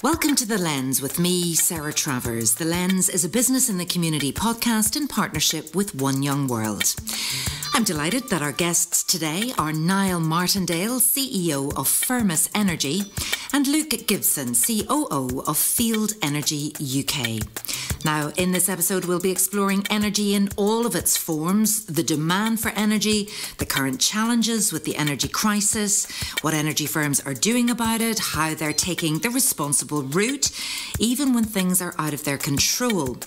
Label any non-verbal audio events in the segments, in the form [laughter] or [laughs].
Welcome to The Lens with me, Sarah Travers. The Lens is a business in the community podcast in partnership with One Young World. I'm delighted that our guests today are Niall Martindale, CEO of Firmus Energy, and Luke Gibson, COO of Field Energy UK. Now, in this episode, we'll be exploring energy in all of its forms, the demand for energy, the current challenges with the energy crisis, what energy firms are doing about it, how they're taking the responsible route, even when things are out of their control,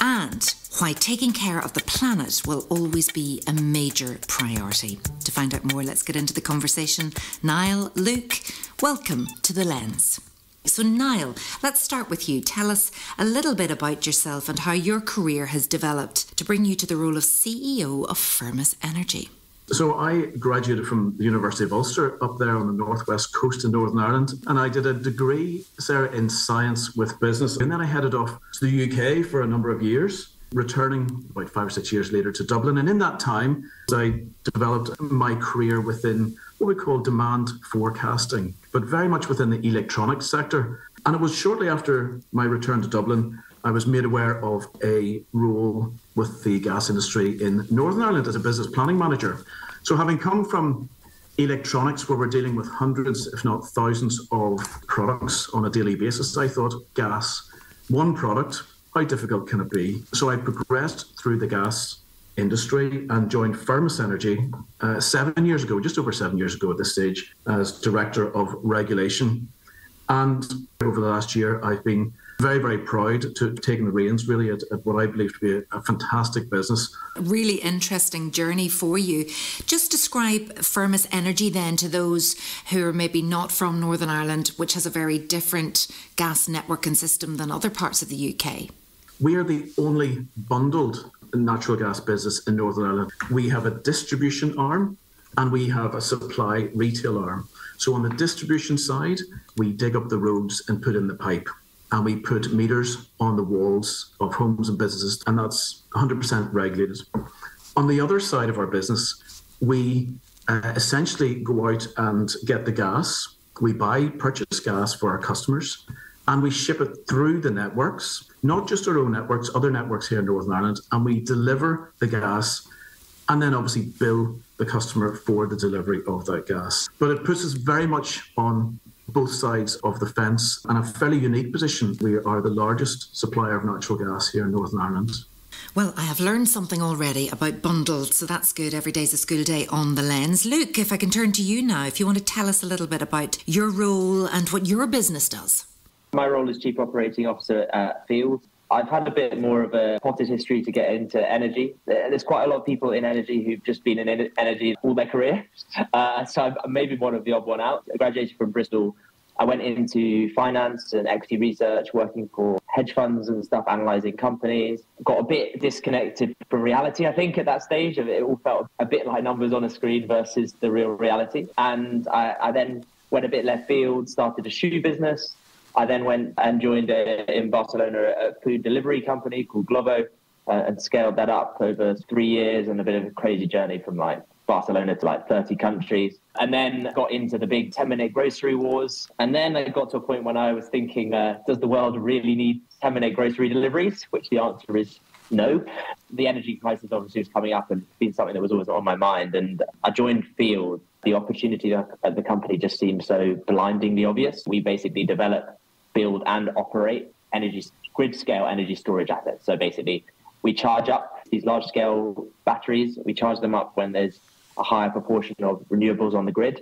and why taking care of the planet will always be a major priority. To find out more, let's get into the conversation. Niall, Luke, welcome to The Lens. So, Niall, let's start with you. Tell us a little bit about yourself and how your career has developed to bring you to the role of CEO of Firmus Energy. So I graduated from the University of Ulster up there on the northwest coast in Northern Ireland, and I did a degree, Sarah, in science with business, and then I headed off to the UK for a number of years. Returning about five or six years later to Dublin, and in that time, I developed my career within what we call demand forecasting, but very much within the electronics sector. And it was shortly after my return to Dublin, I was made aware of a role with the gas industry in Northern Ireland as a business planning manager. So, having come from electronics, where we're dealing with hundreds, if not thousands, of products on a daily basis, I thought gas, one product, how difficult can it be? So, I progressed through the gas industry and joined Firmus Energy uh, seven years ago, just over seven years ago at this stage, as director of regulation. And over the last year, I've been very, very proud to have taken the reins really at, at, what I believe to be a, a fantastic business. A really interesting journey for you. Just describe Firmus Energy then to those who are maybe not from Northern Ireland, which has a very different gas network and system than other parts of the UK. We are the only bundled natural gas business in Northern Ireland. We have a distribution arm and we have a supply retail arm. So on the distribution side, we dig up the roads and put in the pipe. And we put meters on the walls of homes and businesses, and that's 100% regulated. On the other side of our business, we uh, essentially go out and get the gas. We buy, purchase gas for our customers, and we ship it through the networks not just our own networks, other networks here in Northern Ireland, and we deliver the gas and then obviously bill the customer for the delivery of that gas. But it puts us very much on both sides of the fence and a fairly unique position. We are the largest supplier of natural gas here in Northern Ireland. Well, I have learned something already about bundled, so that's good. Every day's a school day on the lens. Luke, if I can turn to you now, if you want to tell us a little bit about your role and what your business does. My role as Chief Operating Officer at Field. I've had a bit more of a potted history to get into energy. There's quite a lot of people in energy who've just been in energy all their career. [laughs] Uh, so I'm maybe one of the odd one out. I graduated from Bristol. I went into finance and equity research, working for hedge funds and stuff, analyzing companies. Got a bit disconnected from reality, I think, at that stage. It all felt a bit like numbers on a screen versus the real reality. And I, I then went a bit left field, started a shoe business, I then went and joined a, in Barcelona a food delivery company called Glovo uh, and scaled that up over three years and a bit of a crazy journey from like Barcelona to like 30 countries. And then got into the big 10 minute grocery wars. And then I got to a point when I was thinking, uh, does the world really need 10 minute grocery deliveries? Which the answer is no. The energy crisis obviously was coming up and been something that was always on my mind. And I joined Field. The opportunity at the company just seemed so blindingly obvious. We basically developed build and operate energy grid scale energy storage assets. So basically, we charge up these large scale batteries. We charge them up when there's a higher proportion of renewables on the grid,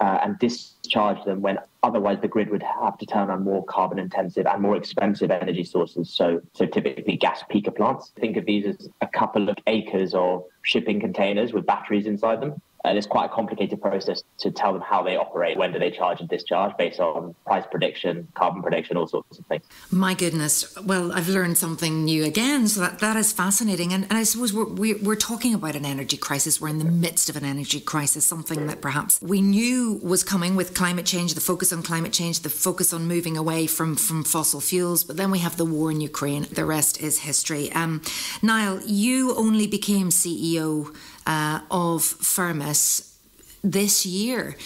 uh, and discharge them when otherwise the grid would have to turn on more carbon intensive and more expensive energy sources. So, so typically gas peaker plants. Think of these as a couple of acres of shipping containers with batteries inside them. And it's quite a complicated process to tell them how they operate, when do they charge and discharge based on price prediction, carbon prediction, all sorts of things. My goodness. Well, I've learned something new again. So that, that is fascinating. And, and I suppose we're, we're, we're talking about an energy crisis. We're in the midst of an energy crisis, something that perhaps we knew was coming with climate change, the focus on climate change, the focus on moving away from, from fossil fuels. But then we have the war in Ukraine. The rest is history. Um, Niall, you only became CEO uh, of Firmus this year.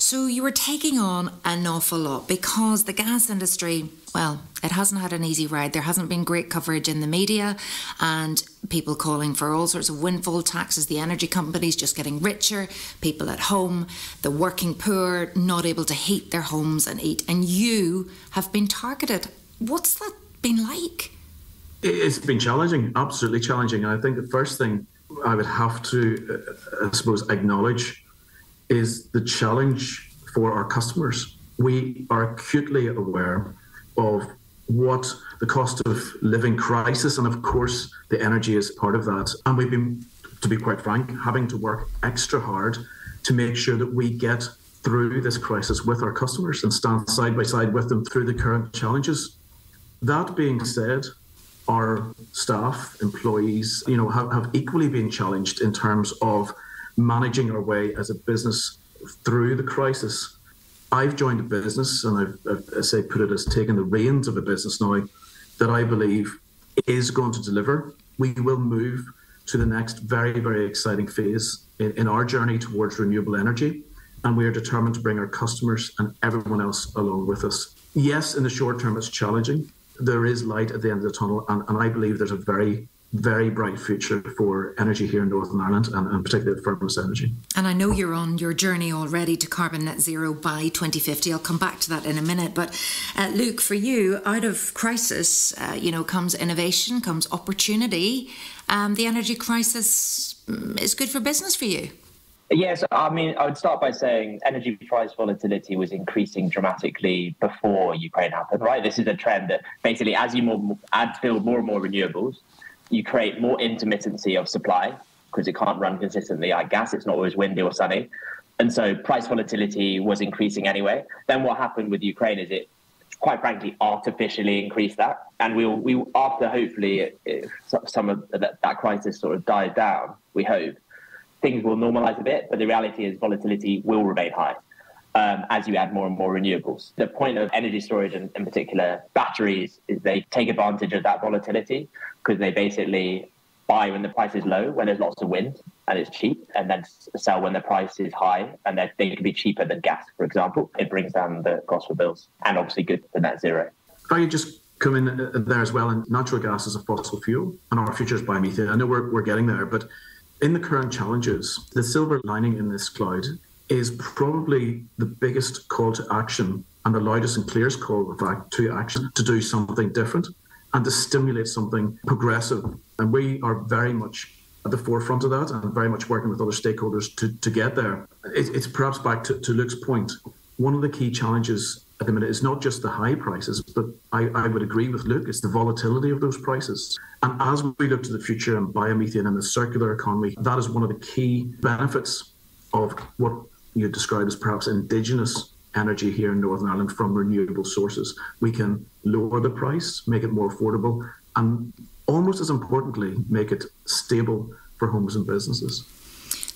So you were taking on an awful lot because the gas industry, well, it hasn't had an easy ride. There hasn't been great coverage in the media and people calling for all sorts of windfall taxes, the energy companies just getting richer, people at home, the working poor not able to heat their homes and eat. And you have been targeted. What's that been like? It's been challenging, absolutely challenging. And I think the first thing I would have to, uh, I suppose, acknowledge is the challenge for our customers. We are acutely aware of what the cost of living crisis, and of course, the energy is part of that. And we've been, to be quite frank, having to work extra hard to make sure that we get through this crisis with our customers and stand side by side with them through the current challenges. That being said, our staff, employees, you know, have, have equally been challenged in terms of managing our way as a business through the crisis. I've joined a business, and I've, I've I say put it as taking the reins of a business now that I believe is going to deliver. We will move to the next very, very exciting phase in, in our journey towards renewable energy. And we are determined to bring our customers and everyone else along with us. Yes, in the short term, it's challenging. There is light at the end of the tunnel. And, and I believe there's a very very bright future for energy here in Northern Ireland and, and particularly Firmus Energy. And I know you're on your journey already to carbon net zero by 2050. I'll come back to that in a minute. But uh, Luke, for you, out of crisis, uh, you know, comes innovation, comes opportunity. Um, the energy crisis mm, is good for business for you. Yes, I mean, I would start by saying energy price volatility was increasing dramatically before Ukraine happened, right? This is a trend that basically, as you more, add build more and more renewables, you create more intermittency of supply because it can't run consistently like gas. It's not always windy or sunny. And so price volatility was increasing anyway. Then what happened with Ukraine is it, quite frankly, artificially increased that. And we'll, we, after hopefully some of that, that crisis sort of dies down, we hope, things will normalize a bit. But the reality is volatility will remain high. Um, as you add more and more renewables. The point of energy storage and in particular batteries is they take advantage of that volatility because they basically buy when the price is low, when there's lots of wind and it's cheap, and then sell when the price is high and they can be cheaper than gas, for example. It brings down the cost for bills and obviously good for net zero. If I just come in uh, there as well, and natural gas is a fossil fuel and our future is biomethane. I know we're, we're getting there, but in the current challenges, the silver lining in this cloud is probably the biggest call to action and the loudest and clearest call, to action to do something different and to stimulate something progressive. And we are very much at the forefront of that and very much working with other stakeholders to, to get there. It, it's perhaps back to, to Luke's point. One of the key challenges at the minute is not just the high prices, but I, I would agree with Luke, it's the volatility of those prices. And as we look to the future and biomethane and the circular economy, that is one of the key benefits of what you describe as perhaps indigenous energy here in Northern Ireland from renewable sources. We can lower the price, make it more affordable, and almost as importantly, make it stable for homes and businesses.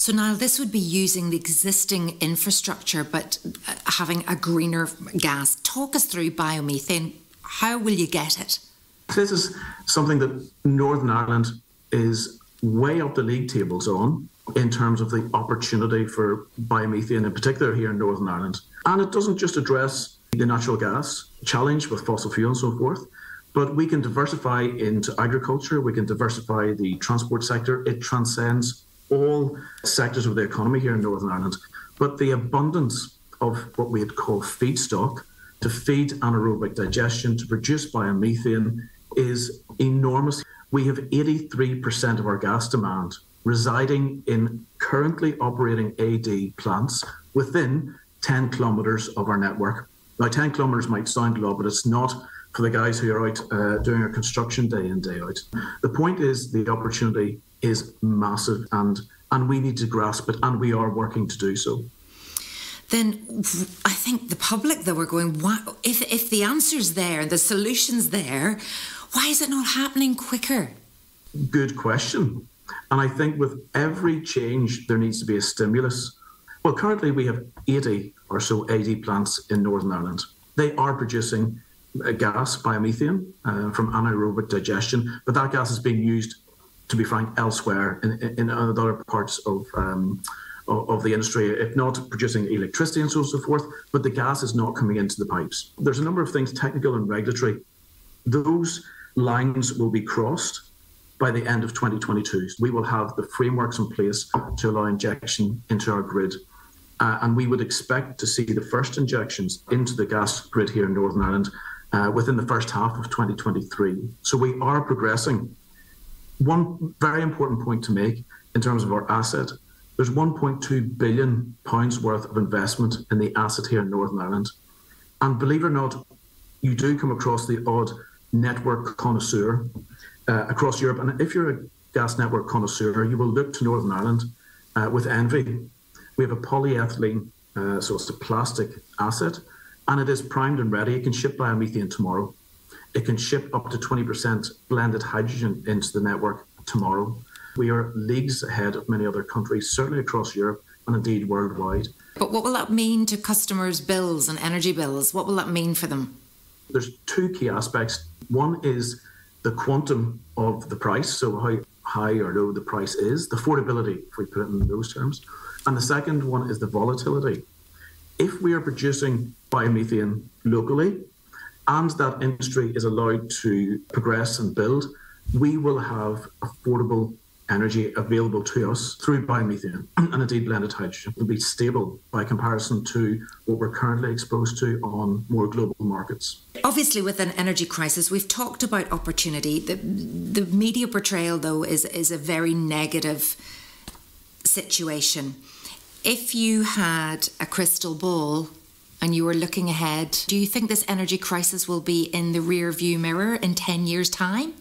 So, now this would be using the existing infrastructure but uh, having a greener gas. Talk us through biomethane. How will you get it? This is something that Northern Ireland is way up the league tables on in terms of the opportunity for biomethane, in particular here in Northern Ireland. And it doesn't just address the natural gas challenge with fossil fuel and so forth, but we can diversify into agriculture, we can diversify the transport sector. It transcends all sectors of the economy here in Northern Ireland. But the abundance of what we'd call feedstock to feed anaerobic digestion, to produce biomethane, is enormous. We have 83% of our gas demand residing in currently operating AD plants within 10 kilometres of our network. Now, 10 kilometres might sound low, but it's not for the guys who are out uh, doing a construction day in, day out. The point is the opportunity is massive and, and we need to grasp it, and we are working to do so. Then I think the public that we're going, if, if the answer's there and the solution's there, why is it not happening quicker? Good question. And I think with every change, there needs to be a stimulus. Well, currently we have 80 or so AD plants in Northern Ireland. They are producing gas, biomethane, uh, from anaerobic digestion, but that gas is being used, to be frank, elsewhere in, in other parts of, um, of, the industry, if not producing electricity and so so forth, but the gas is not coming into the pipes. There's a number of things, technical and regulatory. Those lines will be crossed by the end of 2022. We will have the frameworks in place to allow injection into our grid. Uh, and we would expect to see the first injections into the gas grid here in Northern Ireland uh, within the first half of 2023. So we are progressing. One very important point to make in terms of our asset there's 1.2 billion pounds worth of investment in the asset here in Northern Ireland. And believe it or not, you do come across the odd network connoisseur uh, across Europe. And if you're a gas network connoisseur, you will look to Northern Ireland uh, with envy. We have a polyethylene, uh, so it's a plastic asset, and it is primed and ready. It can ship biomethane tomorrow. It can ship up to 20% blended hydrogen into the network tomorrow. We are leagues ahead of many other countries, certainly across Europe and indeed worldwide. But what will that mean to customers' bills and energy bills? What will that mean for them? There's two key aspects. One is the quantum of the price, so how high or low the price is, the affordability, if we put it in those terms. And the second one is the volatility. If we are producing biomethane locally and that industry is allowed to progress and build, we will have affordable energy available to us through biomethane and indeed blended hydrogen will be stable by comparison to what we're currently exposed to on more global markets. Obviously, with an energy crisis, we've talked about opportunity. The, the media portrayal, though, is, is a very negative situation. If you had a crystal ball and you were looking ahead, do you think this energy crisis will be in the rear view mirror in 10 years' time?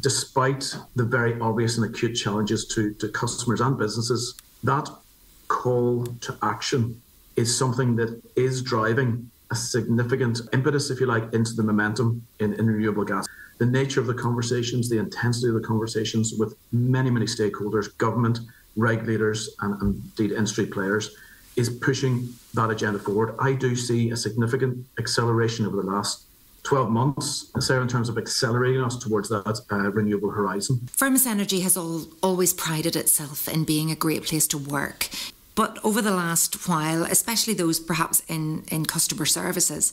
despite the very obvious and acute challenges to, to customers and businesses, that call to action is something that is driving a significant impetus, if you like, into the momentum in, in renewable gas. The nature of the conversations, the intensity of the conversations with many, many stakeholders, government, regulators, and, and indeed industry players is pushing that agenda forward. I do see a significant acceleration over the last 12 months, Sarah, in terms of accelerating us towards that uh, renewable horizon. Firmus Energy has all, always prided itself in being a great place to work. But over the last while, especially those perhaps in, in customer services,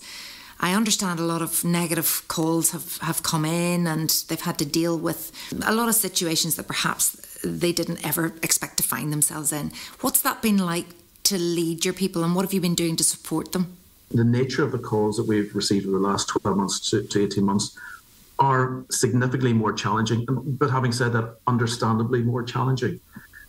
I understand a lot of negative calls have, have come in and they've had to deal with a lot of situations that perhaps they didn't ever expect to find themselves in. What's that been like to lead your people and what have you been doing to support them? the nature of the calls that we've received over the last 12 months to, to 18 months are significantly more challenging. But having said that, understandably more challenging.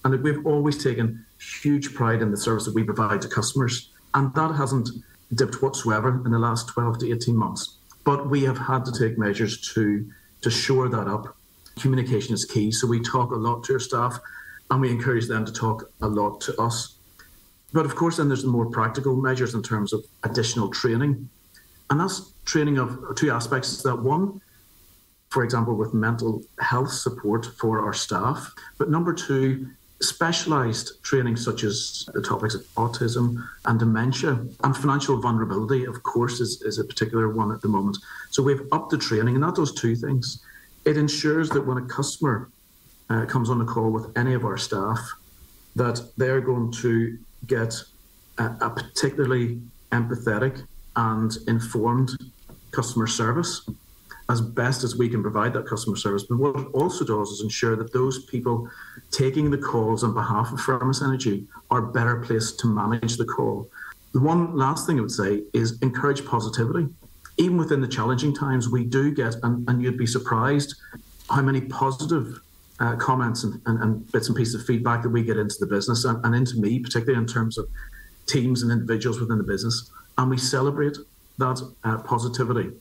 And we've always taken huge pride in the service that we provide to customers. And that hasn't dipped whatsoever in the last 12 to 18 months. But we have had to take measures to, to shore that up. Communication is key. So we talk a lot to our staff and we encourage them to talk a lot to us but of course, then there's the more practical measures in terms of additional training. And that's training of two aspects. That one, for example, with mental health support for our staff. But number two, specialized training such as the topics of autism and dementia and financial vulnerability, of course, is, is a particular one at the moment. So we've upped the training, and that does two things. It ensures that when a customer uh, comes on a call with any of our staff, that they're going to get a, a particularly empathetic and informed customer service as best as we can provide that customer service. But what it also does is ensure that those people taking the calls on behalf of Firmus Energy are better placed to manage the call. The one last thing I would say is encourage positivity. Even within the challenging times, we do get, and, and you'd be surprised how many positive uh, comments and, and, and, bits and pieces of feedback that we get into the business and, and into me, particularly in terms of teams and individuals within the business. And we celebrate that uh, positivity.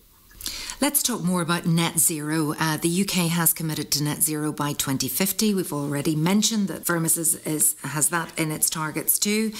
Let's talk more about net zero. Uh, the UK has committed to net zero by 2050. We've already mentioned that Firmus is, is, has that in its targets too.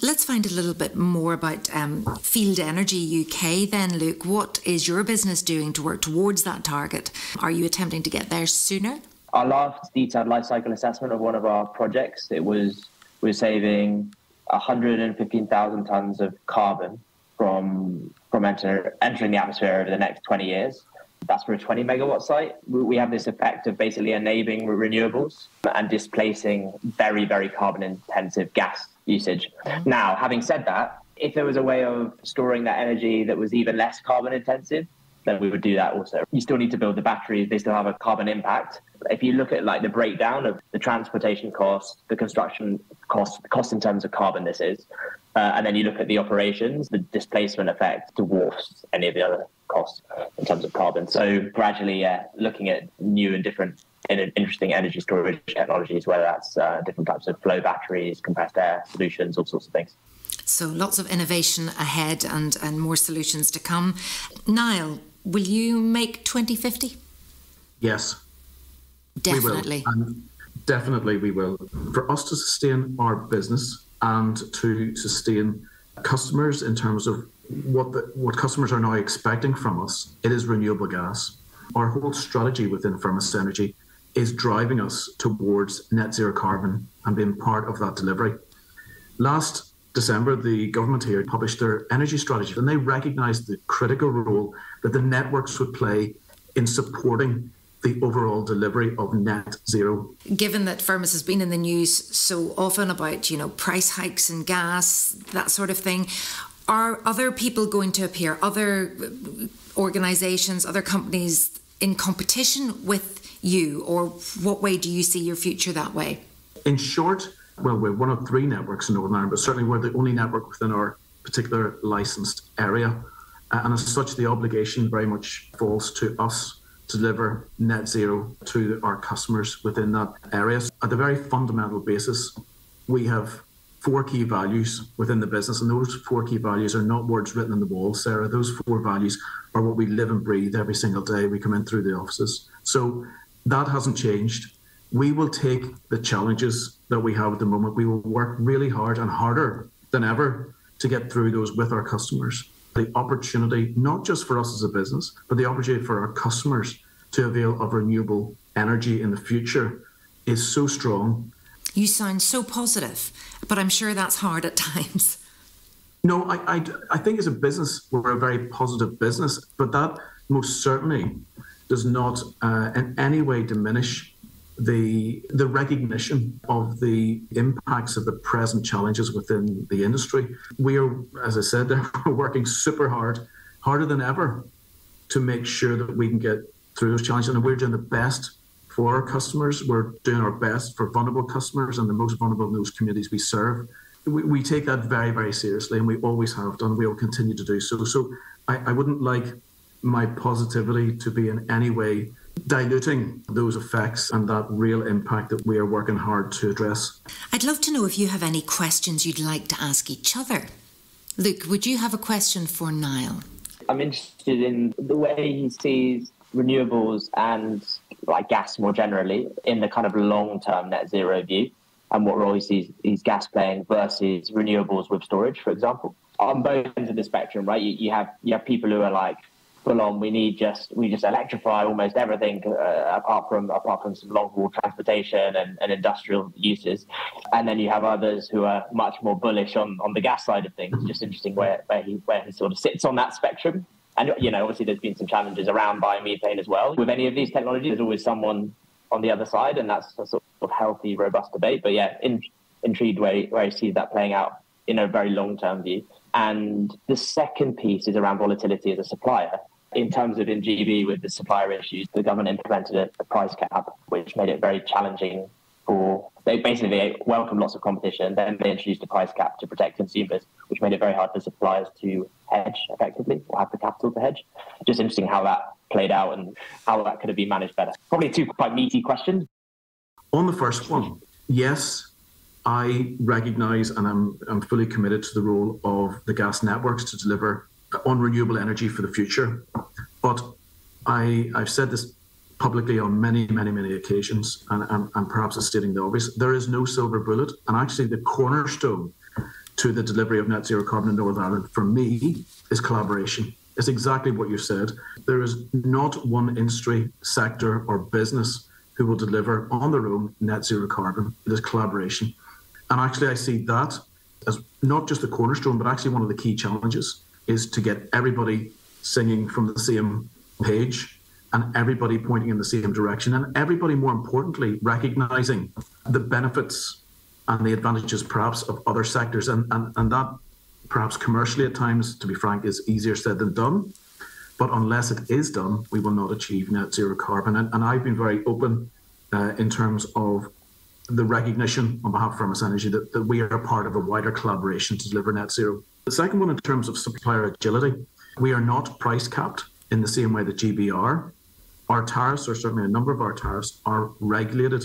Let's find a little bit more about um, Field Energy UK then, Luke. What is your business doing to work towards that target? Are you attempting to get there sooner? Our last detailed life cycle assessment of one of our projects, it was we are saving 115,000 tons of carbon from from enter, entering the atmosphere over the next 20 years. That's for a 20 megawatt site. We have this effect of basically enabling renewables and displacing very, very carbon intensive gas usage. Mm-hmm. Now, having said that, if there was a way of storing that energy that was even less carbon intensive, then we would do that also. You still need to build the batteries, they still have a carbon impact. If you look at like the breakdown of the transportation cost, the construction cost, the cost in terms of carbon this is, uh, and then you look at the operations, the displacement effect dwarfs any of the other costs in terms of carbon. So gradually, looking at new and different and interesting energy storage technologies, whether that's uh, different types of flow batteries, compressed air solutions, all sorts of things. So lots of innovation ahead and, and more solutions to come. Niall, will you make 2050? Yes. Definitely. We will. Um, definitely we will. For us to sustain our business and to sustain customers in terms of what the, what customers are now expecting from us, it is renewable gas. Our whole strategy within Firmus Energy is driving us towards net zero carbon and being part of that delivery. Last December, the government here published their energy strategy and they recognised the critical role that the networks would play in supporting the overall delivery of net zero. Given that Firmus has been in the news so often about, you know, price hikes and gas, that sort of thing, are other people going to appear, other uh, organisations, other companies in competition with you, or what way do you see your future that way? In short, well, we're one of three networks in Northern Ireland, but certainly we're the only network within our particular licensed area. Uh, and as such, the obligation very much falls to us to deliver net zero to our customers within that area. So At the very fundamental basis, we have four key values within the business, and those four key values are not words written on the wall, Sarah. Those four values are what we live and breathe every single day we come in through the offices. So that hasn't changed. We will take the challenges that we have at the moment. We will work really hard and harder than ever to get through those with our customers. The opportunity, not just for us as a business, but the opportunity for our customers to avail of renewable energy in the future is so strong. You sound so positive, but I'm sure that's hard at [laughs] times. No, I, I, I think as a business, we're a very positive business, but that most certainly does not uh, in any way diminish the the recognition of the impacts of the present challenges within the industry. We are, as I said, we're [laughs] working super hard, harder than ever, to make sure that we can get through those challenges, and we're doing the best for our customers. We're doing our best for vulnerable customers and the most vulnerable in those communities we serve. We, we take that very, very seriously, and we always have done. We will continue to do so. So I, I wouldn't like my positivity to be in any way diluting those effects and that real impact that we are working hard to address. I'd love to know if you have any questions you'd like to ask each other. Luke, would you have a question for Niall? I'm interested in the way he sees renewables and like gas more generally in the kind of long-term net zero view and what role he sees, sees gas playing versus renewables with storage, for example. On both ends of the spectrum, right? You, you have you have people who are like, full on. We need just we just electrify almost everything uh, apart from apart from some long haul transportation and, and industrial uses. And then you have others who are much more bullish on, on the gas side of things. Just interesting where, where he where he sort of sits on that spectrum. And you know, obviously, there's been some challenges around biomethane as well. With any of these technologies, there's always someone on the other side, and that's a sort of healthy, robust debate. But yeah, in, intrigued where he, where he sees that playing out in a very long term view. And the second piece is around volatility as a supplier in terms of in GB with the supplier issues, the government implemented a, a price cap, which made it very challenging for they basically welcomed lots of competition. Then they introduced a price cap to protect consumers, which made it very hard for suppliers to hedge effectively or have the capital to hedge. Just interesting how that played out and how that could have been managed better. Probably two quite meaty questions. On the first one, yes, I recognise and I'm, I'm fully committed to the role of the gas networks to deliver on renewable energy for the future. But I, I've said this publicly on many, many, many occasions, and, and, and perhaps it's stating the obvious. There is no silver bullet, and actually, the cornerstone to the delivery of net zero carbon in Northern Ireland for me is collaboration. It's exactly what you said. There is not one industry, sector, or business who will deliver on their own net zero carbon. It is collaboration. And actually, I see that as not just the cornerstone, but actually one of the key challenges is to get everybody singing from the same page and everybody pointing in the same direction, and everybody, more importantly, recognizing the benefits and the advantages perhaps of other sectors. And, and, and that perhaps commercially at times, to be frank, is easier said than done. But unless it is done, we will not achieve net zero carbon. And, and I've been very open uh, in terms of the recognition on behalf of Firmus Energy that, that we are part of a wider collaboration to deliver net zero. The second one, in terms of supplier agility, we are not price capped in the same way that GB are. Our tariffs, or certainly a number of our tariffs, are regulated.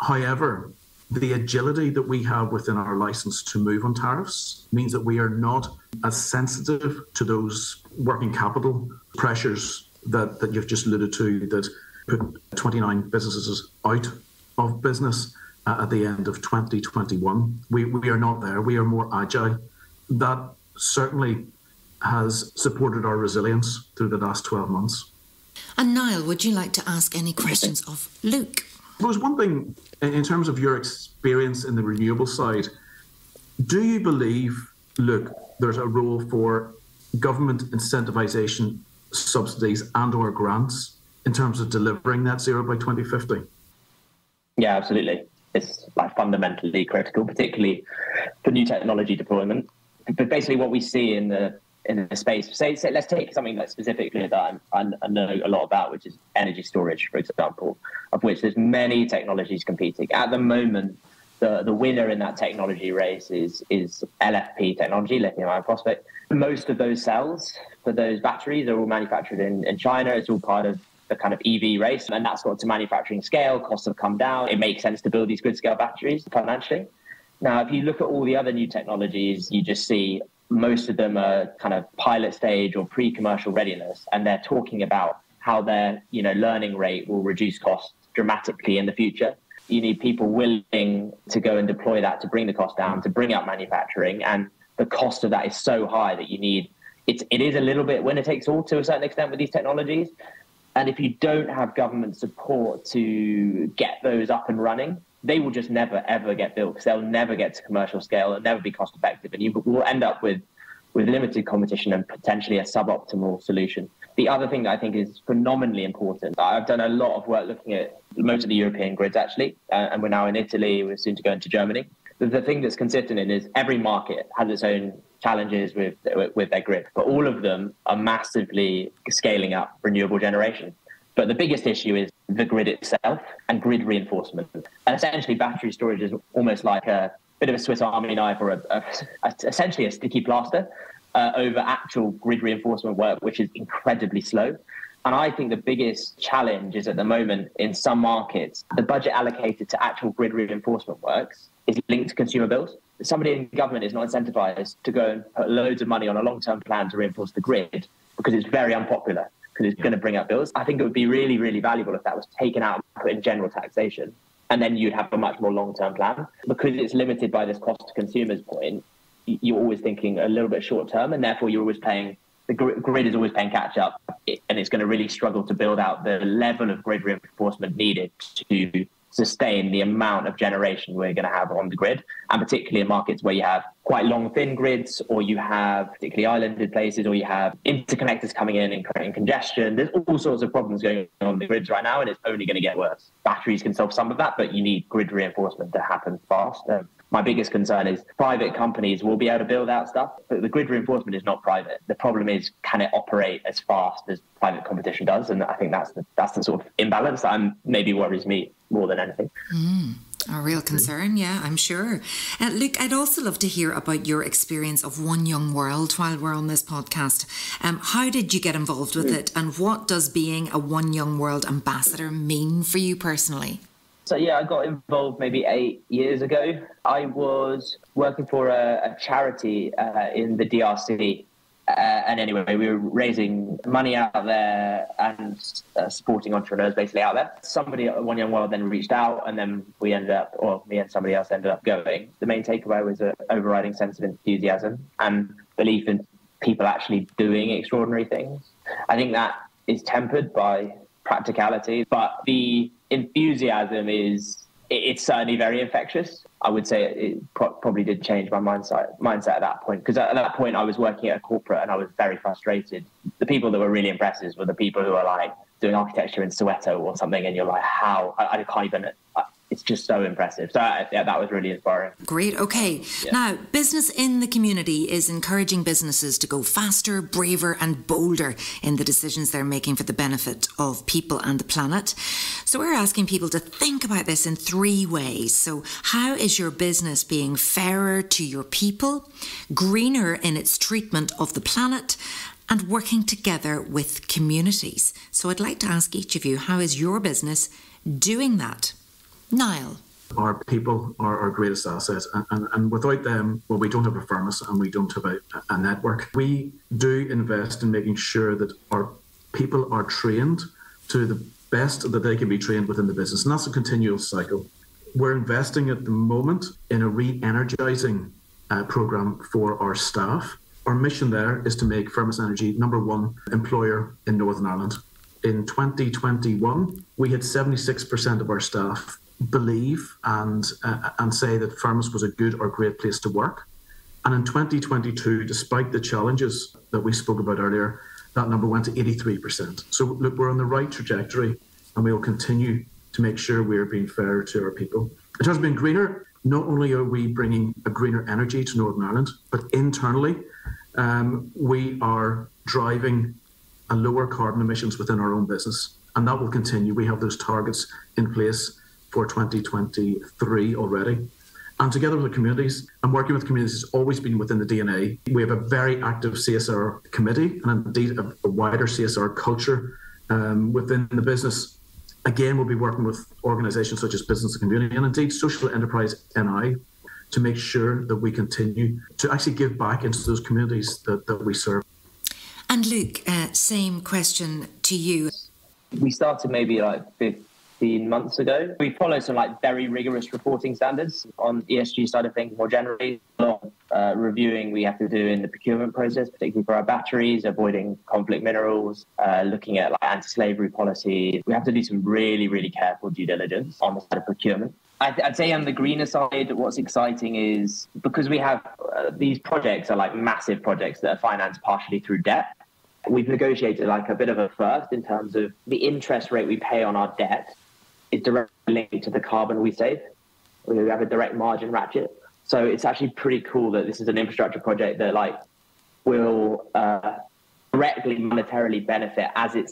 However, the agility that we have within our license to move on tariffs means that we are not as sensitive to those working capital pressures that, that you've just alluded to that put 29 businesses out of business at the end of 2021. We, we are not there. We are more agile. That certainly has supported our resilience through the last 12 months. And Niall, would you like to ask any questions of Luke? There was one thing in terms of your experience in the renewable side. Do you believe, Luke, there's a role for government incentivization subsidies and or grants in terms of delivering net zero by 2050? Yeah, absolutely. It's like fundamentally critical, particularly for new technology deployment. But basically, what we see in the in the space. Say, say let's take something that specifically that i i know a lot about, which is energy storage, for example, of which there's many technologies competing. At the moment, the, the winner in that technology race is is LFP technology, lithium iron phosphate. Most of those cells for those batteries are all manufactured in, in China. It's all part of the kind of EV race, and that's got to manufacturing scale. Costs have come down. It makes sense to build these grid scale batteries financially. Now, if you look at all the other new technologies, you just see most of them are kind of pilot stage or pre-commercial readiness, and they're talking about how their you know learning rate will reduce costs dramatically in the future. You need people willing to go and deploy that to bring the cost down, to bring up manufacturing, and the cost of that is so high that you need it's it is a little bit winner takes all to a certain extent with these technologies. And if you don't have government support to get those up and running, they will just never ever get built because they'll never get to commercial scale. They'll never be cost effective, and you will end up with with limited competition and potentially a suboptimal solution. The other thing that I think is phenomenally important, I've done a lot of work looking at most of the European grids actually, uh, and we're now in Italy. We're soon to go into Germany. The, the thing that's consistent in is every market has its own challenges with, with their grid, but all of them are massively scaling up renewable generation. But the biggest issue is the grid itself and grid reinforcement. And essentially, battery storage is almost like a bit of a Swiss Army knife or a, a, essentially a sticky plaster uh, over actual grid reinforcement work, which is incredibly slow. And I think the biggest challenge is at the moment in some markets, the budget allocated to actual grid reinforcement works is linked to consumer bills. Somebody in government is not incentivized to go and put loads of money on a long term plan to reinforce the grid because it's very unpopular because it's yeah. going to bring up bills. I think it would be really, really valuable if that was taken out and put in general taxation. And then you'd have a much more long term plan. Because it's limited by this cost to consumers point, you're always thinking a little bit short term, and therefore you're always paying the grid is always paying catch up, and it's going to really struggle to build out the level of grid reinforcement needed to sustain the amount of generation we're going to have on the grid, and particularly in markets where you have quite long, thin grids, or you have particularly islanded places, or you have interconnectors coming in and creating congestion. There's all sorts of problems going on the grids right now, and it's only going to get worse. Batteries can solve some of that, but you need grid reinforcement to happen fast. My biggest concern is private companies will be able to build out stuff, but the grid reinforcement is not private. The problem is can it operate as fast as private competition does? And I think that's the that's the sort of imbalance that I'm, maybe worries me more than anything. Mm. A real concern, yeah, I'm sure. Uh, Luke, I'd also love to hear about your experience of One Young World while we're on this podcast. Um, how did you get involved with mm. it, and what does being a One Young World ambassador mean for you personally? So yeah, I got involved maybe eight years ago. I was working for a, a charity uh, in the DRC, uh, and anyway, we were raising money out there and uh, supporting entrepreneurs basically out there. Somebody at One Young World then reached out, and then we ended up, or me and somebody else ended up going. The main takeaway was an overriding sense of enthusiasm and belief in people actually doing extraordinary things. I think that is tempered by practicality, but the enthusiasm is it's certainly very infectious. I would say it probably did change my mindset mindset at that point because at that point I was working at a corporate and I was very frustrated. The people that were really impressive were the people who are like doing architecture in Soweto or something, and you're like, how? I, I can't even. It's just so impressive. So uh, yeah, that was really inspiring. Great. Okay. Yeah. Now, business in the community is encouraging businesses to go faster, braver, and bolder in the decisions they're making for the benefit of people and the planet. So we're asking people to think about this in three ways. So, how is your business being fairer to your people, greener in its treatment of the planet? And working together with communities. So, I'd like to ask each of you how is your business doing that? Niall. Our people are our greatest asset, and, and, and without them, well, we don't have a firmus and we don't have a, a network. We do invest in making sure that our people are trained to the best that they can be trained within the business, and that's a continual cycle. We're investing at the moment in a re energizing uh, program for our staff. Our mission there is to make Firmus Energy number one employer in Northern Ireland. In 2021, we had 76% of our staff believe and uh, and say that Firmus was a good or great place to work. And in 2022, despite the challenges that we spoke about earlier, that number went to 83%. So look, we're on the right trajectory, and we will continue to make sure we are being fair to our people. In terms of being greener, not only are we bringing a greener energy to Northern Ireland, but internally, um, we are driving a lower carbon emissions within our own business, and that will continue. We have those targets in place for 2023 already. And together with the communities, and working with communities has always been within the DNA. We have a very active CSR committee and indeed a, a wider CSR culture um, within the business. Again, we'll be working with organisations such as Business in the Community and indeed Social Enterprise NI to make sure that we continue to actually give back into those communities that, that we serve. And Luke, uh, same question to you. We started maybe like 15 months ago. We follow some like very rigorous reporting standards on ESG side of things more generally. Uh, reviewing we have to do in the procurement process, particularly for our batteries, avoiding conflict minerals, uh, looking at like anti-slavery policies. We have to do some really, really careful due diligence on the side of procurement. I'd, I'd say on the greener side, what's exciting is because we have uh, these projects are like massive projects that are financed partially through debt. We've negotiated like a bit of a first in terms of the interest rate we pay on our debt is directly linked to the carbon we save. We have a direct margin ratchet. So it's actually pretty cool that this is an infrastructure project that like will uh, directly monetarily benefit as it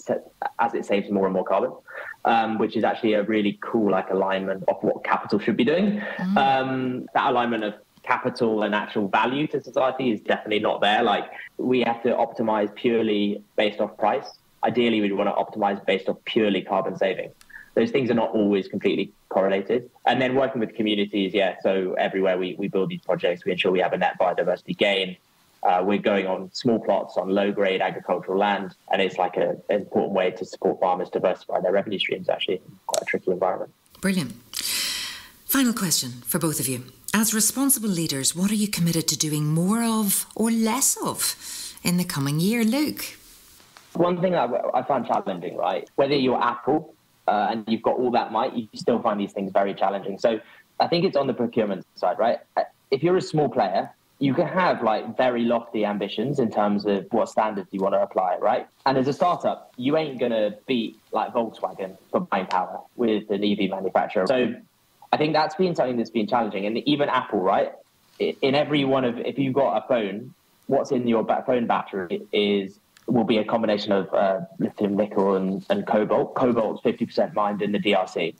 as it saves more and more carbon, um, which is actually a really cool like alignment of what capital should be doing. Mm. Um, that alignment of capital and actual value to society is definitely not there. Like we have to optimize purely based off price. Ideally, we want to optimize based off purely carbon saving those things are not always completely correlated. And then working with communities, yeah. So everywhere we, we build these projects, we ensure we have a net biodiversity gain. Uh, we're going on small plots on low grade agricultural land, and it's like a, an important way to support farmers diversify their revenue streams. Actually, quite a tricky environment. Brilliant. Final question for both of you. As responsible leaders, what are you committed to doing more of or less of in the coming year, Luke? One thing I, I find challenging, right? Whether you're Apple uh, and you've got all that might, you still find these things very challenging. So I think it's on the procurement side, right? If you're a small player, you can have like very lofty ambitions in terms of what standards you want to apply, right? And as a startup, you ain't gonna beat like Volkswagen for buying power with an EV manufacturer. So I think that's been something that's been challenging. And even Apple, right? In every one of, if you've got a phone, what's in your phone battery is will be a combination of uh, lithium, nickel, and, and cobalt. Cobalt's 50% mined in the DRC.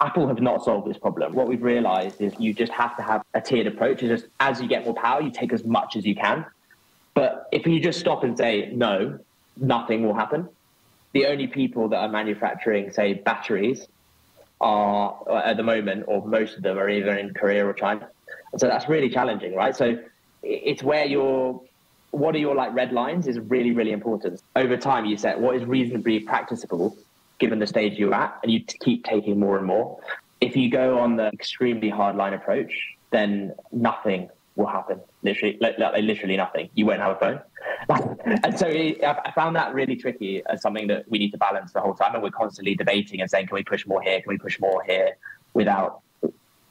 Apple have not solved this problem. What we've realized is you just have to have a tiered approach. It's just as you get more power, you take as much as you can. But if you just stop and say no, nothing will happen. The only people that are manufacturing, say, batteries are at the moment, or most of them are either in Korea or China. And so that's really challenging, right? So it's where you're what are your like red lines is really really important. Over time you set what is reasonably practicable given the stage you're at and you keep taking more and more. If you go on the extremely hard line approach then nothing will happen. Literally literally nothing. You won't have a phone. [laughs] And so i found that really tricky as something that we need to balance the whole time and we're constantly debating and saying can we push more here? Can we push more here? without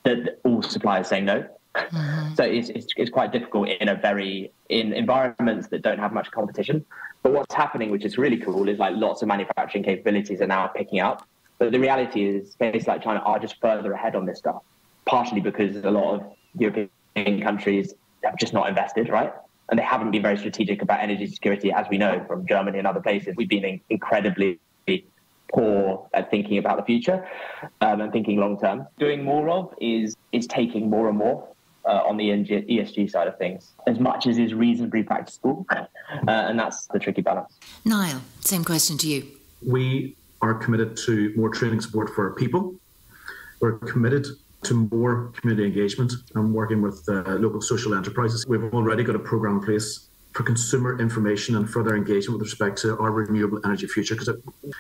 the, all suppliers saying no Mm-hmm. So it's, it's, it's quite difficult in a very in environments that don't have much competition. But what's happening, which is really cool, is like lots of manufacturing capabilities are now picking up. But the reality is, places like China are just further ahead on this stuff, partially because a lot of European countries have just not invested, right? And they haven't been very strategic about energy security, as we know from Germany and other places. We've been incredibly poor at thinking about the future um, and thinking long term. Doing more of is is taking more and more uh, on the ESG side of things, as much as is reasonably practicable, [laughs] uh, and that's the tricky balance. Niall, same question to you. We are committed to more training support for our people. We're committed to more community engagement and working with uh, local social enterprises. We've already got a program in place for consumer information and further engagement with respect to our renewable energy future. Because it,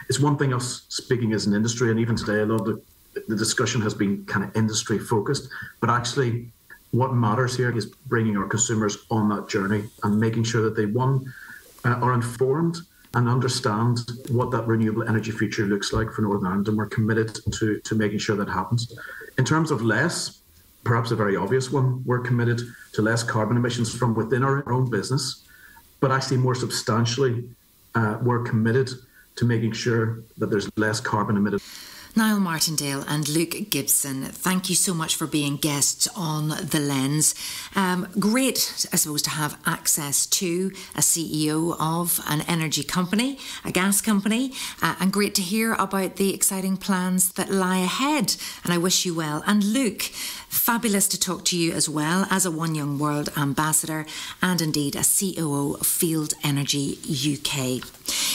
it's one thing us speaking as an industry, and even today, a lot of the, the discussion has been kind of industry focused, but actually, what matters here is bringing our consumers on that journey and making sure that they one uh, are informed and understand what that renewable energy future looks like for Northern Ireland, and we're committed to to making sure that happens. In terms of less, perhaps a very obvious one, we're committed to less carbon emissions from within our own business, but actually more substantially, uh, we're committed to making sure that there's less carbon emitted. Niall Martindale and Luke Gibson, thank you so much for being guests on The Lens. Um, great, I suppose, to have access to a CEO of an energy company, a gas company, uh, and great to hear about the exciting plans that lie ahead. And I wish you well. And Luke, fabulous to talk to you as well as a One Young World ambassador and indeed a COO of Field Energy UK.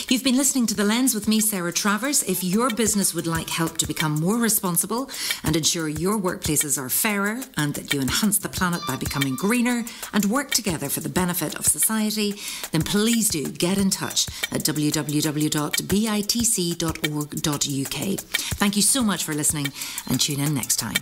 You've been listening to The Lens with me, Sarah Travers. If your business would like help to become more responsible and ensure your workplaces are fairer and that you enhance the planet by becoming greener and work together for the benefit of society, then please do get in touch at www.bitc.org.uk. Thank you so much for listening and tune in next time.